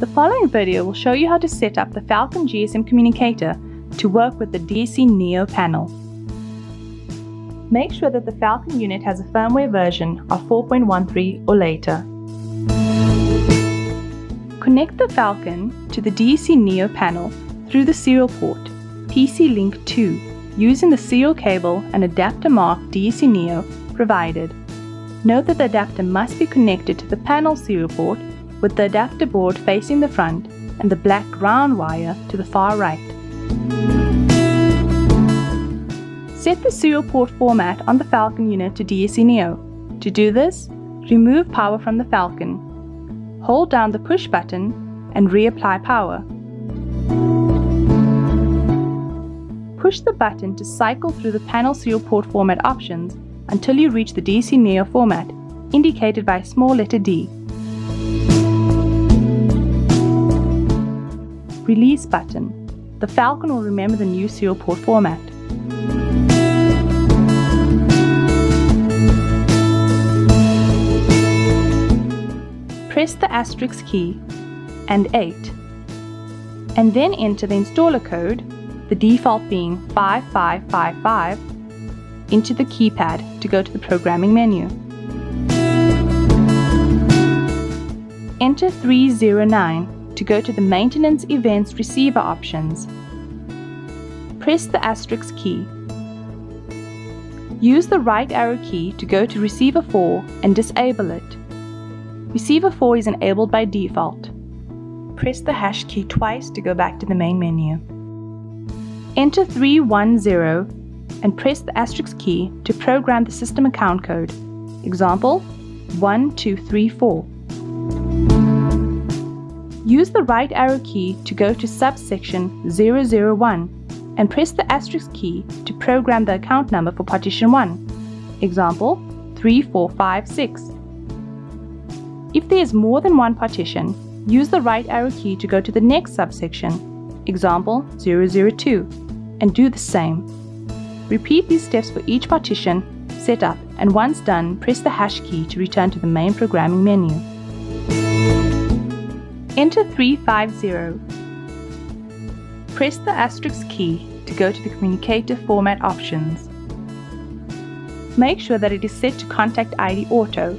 The following video will show you how to set up the Falcon GSM communicator to work with the DSC Neo panel. Make sure that the Falcon unit has a firmware version of 4.13 or later. Connect the Falcon to the DSC Neo panel through the serial port PC-Link 2 using the serial cable and adapter marked DSC Neo provided. Note that the adapter must be connected to the panel serial port with the adapter board facing the front and the black ground wire to the far right. Set the serial port format on the Falcon unit to DSC Neo. To do this, remove power from the Falcon. Hold down the push button and reapply power. Push the button to cycle through the panel serial port format options until you reach the DSC Neo format, indicated by small letter D. Release button. The Falcon will remember the new serial port format. Press the asterisk key and 8 and then enter the installer code, the default being 5555, into the keypad to go to the programming menu. Enter 309 to go to the Maintenance Events Receiver options. Press the asterisk key. Use the right arrow key to go to Receiver 4 and disable it. Receiver 4 is enabled by default. Press the hash key twice to go back to the main menu. Enter 310 and press the asterisk key to program the system account code. Example 1234. Use the right arrow key to go to subsection 001 and press the asterisk key to program the account number for partition 1. Example 3456. If there is more than one partition, use the right arrow key to go to the next subsection, example 002, and do the same. Repeat these steps for each partition, setup, and once done, press the hash key to return to the main programming menu. Enter 350. Press the asterisk key to go to the communicator format options. Make sure that it is set to Contact ID Auto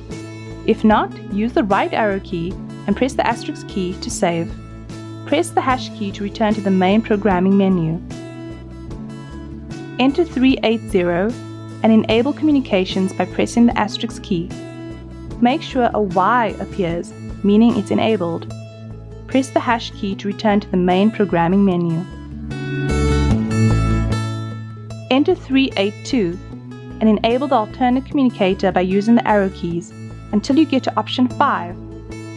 if not, use the right arrow key and press the asterisk key to save. Press the hash key to return to the main programming menu. Enter 380 and enable communications by pressing the asterisk key. Make sure a Y appears, meaning it's enabled. Press the hash key to return to the main programming menu. Enter 382 and enable the alternate communicator by using the arrow keys until you get to option 5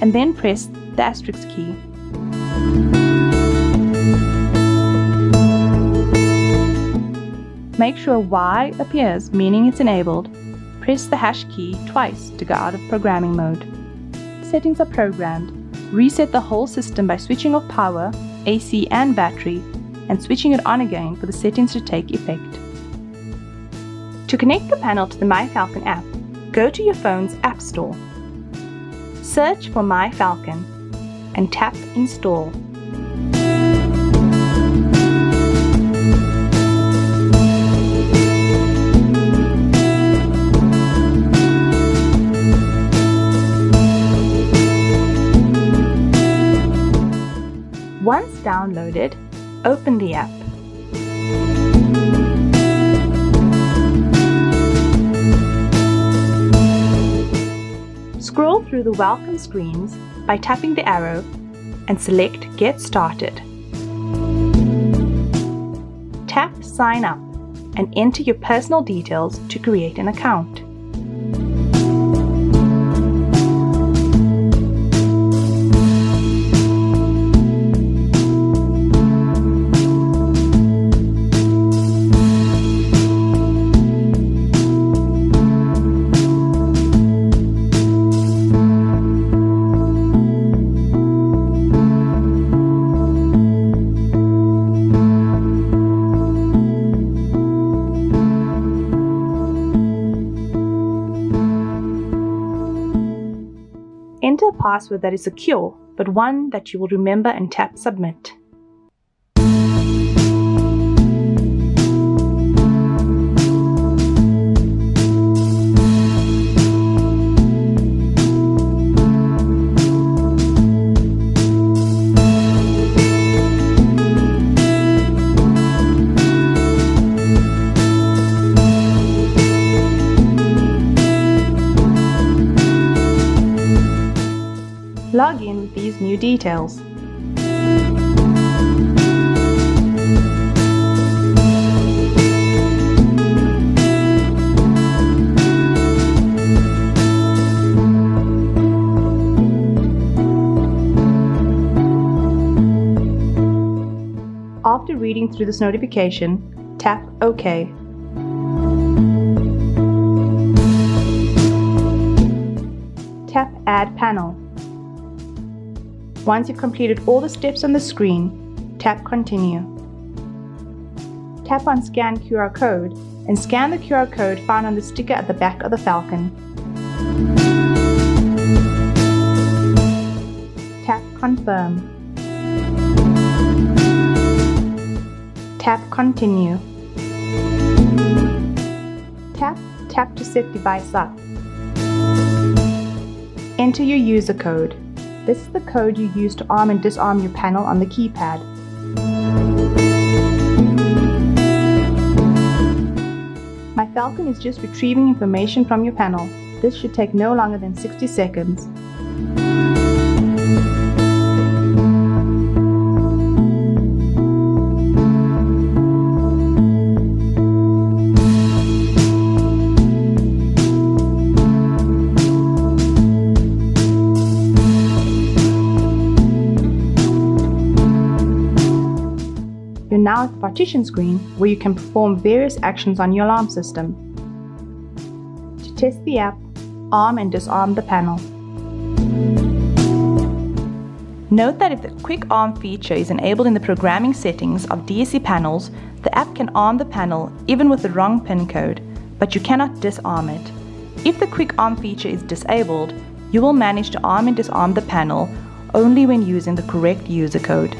and then press the asterisk key. Make sure Y appears, meaning it's enabled. Press the hash key twice to go out of programming mode. Settings are programmed. Reset the whole system by switching off power, AC and battery, and switching it on again for the settings to take effect. To connect the panel to the MyFalcon app, go to your phone's App Store. Search for My Falcon and tap Install. Downloaded, open the app. Scroll through the welcome screens by tapping the arrow and select Get Started. Tap Sign Up and enter your personal details to create an account. Password that is secure but one that you will remember and tap Submit. Log in with these new details. After reading through this notification, tap OK. Tap Add Panel. Once you've completed all the steps on the screen, tap Continue. Tap on Scan QR Code and scan the QR code found on the sticker at the back of the Falcon. Tap Confirm. Tap Continue. Tap Tap to set device up. Enter your user code. This is the code you use to arm and disarm your panel on the keypad. My Falcon is just retrieving information from your panel. This should take no longer than 60 seconds. Partition screen where you can perform various actions on your alarm system. To test the app, arm and disarm the panel. Note that if the Quick Arm feature is enabled in the programming settings of DSC panels, the app can arm the panel even with the wrong pin code, but you cannot disarm it. If the Quick Arm feature is disabled, you will manage to arm and disarm the panel only when using the correct user code.